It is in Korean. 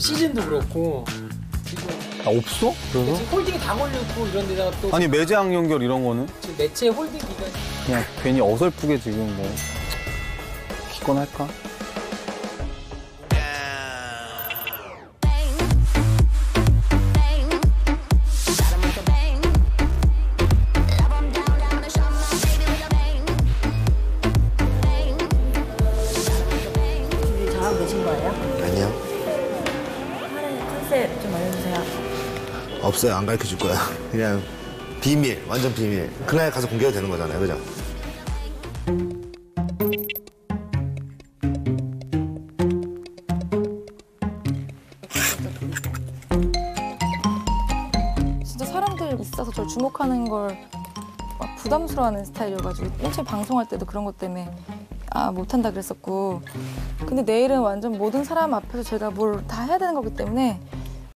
시즌도 그렇고 지금, 아, 없어? 그래서? 지금 홀딩이 다 걸렸고 이런 데다가 또 아니 매장 연결 이런 거는 지금 매체 홀딩 기간 그냥 괜히 어설프게 지금 뭐 기권 할까? 준비 잘하고 계신 거예요? 컨셉 좀 알려주세요. 없어요. 안 가르쳐 줄 거야. 그냥 비밀, 완전 비밀. 그날 가서 공개해도 되는 거잖아요. 그죠? 진짜 사람들 있어서 저를 주목하는 걸막 부담스러워하는 스타일이어가지고 맨 처음 방송할 때도 그런 것 때문에 아 못한다 그랬었고 근데 내일은 완전 모든 사람 앞에서 제가 뭘 다 해야 되는 거기 때문에